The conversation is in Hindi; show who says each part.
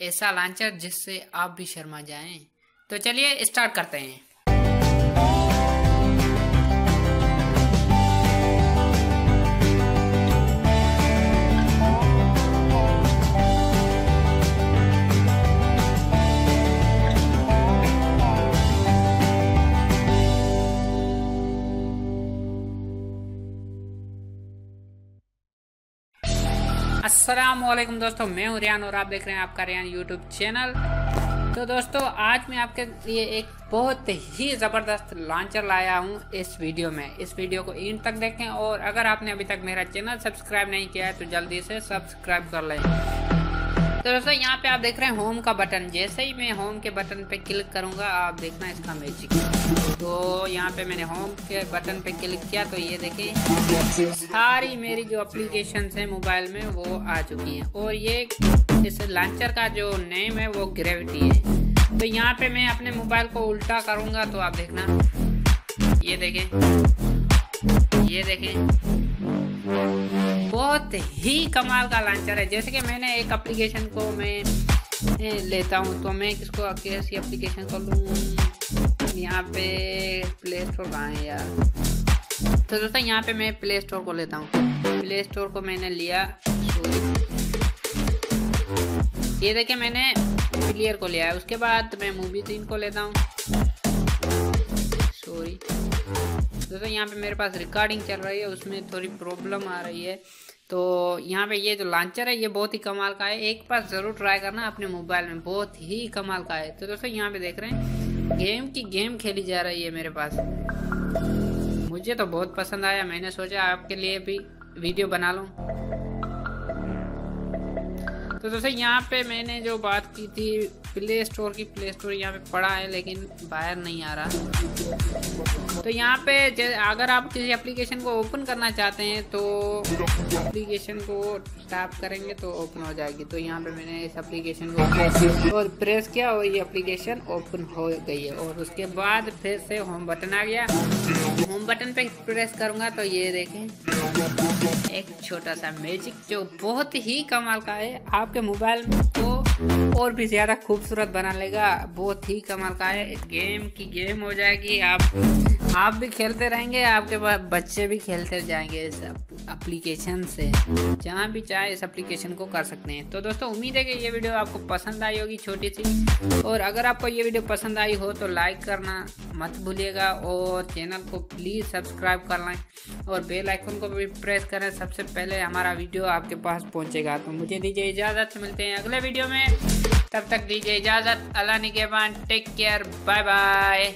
Speaker 1: ऐसा लांचर जिससे आप भी शर्मा जाएँ। तो चलिए स्टार्ट करते हैं। अस्सलाम वालेकुम दोस्तों, मैं हूँ रियान और आप देख रहे हैं आपका रियान यूट्यूब चैनल तो दोस्तों, आज मैं आपके लिए एक बहुत ही ज़बरदस्त लॉन्चर लाया हूँ इस वीडियो में। इस वीडियो को इन तक देखें और अगर आपने अभी तक मेरा चैनल सब्सक्राइब नहीं किया है तो जल्दी से सब्सक्राइब कर लें। तो दोस्तों यहाँ पे आप देख रहे हैं होम का बटन जैसे ही मैं होम के बटन पे क्लिक करूँगा, आप देखना इसका मैजिक तो यहाँ पे मैंने होम के बटन पे क्लिक किया तो ये देखिए सारी मेरी जो एप्लीकेशन है मोबाइल में, वो आ चुकी हैं। और ये इस लॉन्चर का जो नेम है, वो ग्रेविटी है। तो यहाँ पे मैं अपने मोबाइल को उल्टा करूँगा तो आप देखना। ये देखें ये देखें। बहुत ही कमाल का लॉन्चर है। जैसे कि मैंने एक एप्लीकेशन को मैं लेता हूँ तो मैं किसको कैसी एप्लीकेशन को लूँ? यहाँ पे प्ले स्टोर कहाँ है यार? तो दोस्तों, यहाँ पे मैं प्ले स्टोर को लेता हूँ। प्ले स्टोर को मैंने लिया ये देखिए, मैंने क्लियर को लिया है। उसके बाद मैं मूवी तीन को लेता हूँ। सॉरी दोस्तों यहाँ पे मेरे पास रिकॉर्डिंग चल रही है, उसमें थोड़ी प्रॉब्लम आ रही है। तो यहाँ पे ये जो लॉन्चर है, ये बहुत ही कमाल का है। एक बार ज़रूर ट्राई करना अपने मोबाइल में, बहुत ही कमाल का है। तो दोस्तों, यहाँ पे देख रहे हैं गेम की गेम खेली जा रही है मेरे पास। मुझे तो बहुत पसंद आया, मैंने सोचा आपके लिए भी वीडियो बना लूँ। तो दोस्तों, यहाँ पे मैंने जो बात की थी प्ले स्टोर की प्ले स्टोर यहाँ पे पड़ा है, लेकिन बाहर नहीं आ रहा। तो यहाँ पे अगर आप किसी एप्लीकेशन को ओपन करना चाहते हैं तो एप्लीकेशन को टैप करेंगे तो ओपन हो जाएगी। तो यहाँ पे मैंने इस एप्लीकेशन को और प्रेस किया और ये एप्लीकेशन ओपन हो गई है। और उसके बाद फिर से होम बटन आ गया। होम बटन पे प्रेस करूँगा तो ये देखें। एक छोटा सा मैजिक जो बहुत ही कमाल का है, आपके मोबाइल को और भी ज़्यादा खूबसूरत बना लेगा। बहुत ही कमाल का है। गेम की गेम हो जाएगी। आप आप भी खेलते रहेंगे, आपके पास बच्चे भी खेलते जाएँगे इस एप्लीकेशन से। जहाँ भी चाहे इस एप्लीकेशन को कर सकते हैं। तो दोस्तों, उम्मीद है कि ये वीडियो आपको पसंद आई होगी छोटी सी। और अगर आपको ये वीडियो पसंद आई हो तो लाइक करना मत भूलिएगा और चैनल को प्लीज़ सब्सक्राइब कर लें। और बेल आइकन को भी प्रेस करें। सबसे पहले हमारा वीडियो आपके पास पहुँचेगा। तो मुझे दीजिए इजाज़त, मिलते हैं अगले वीडियो में। तब तक दीजिए इजाज़त। अल्लाह निगेबान टेक केयर बाय बाय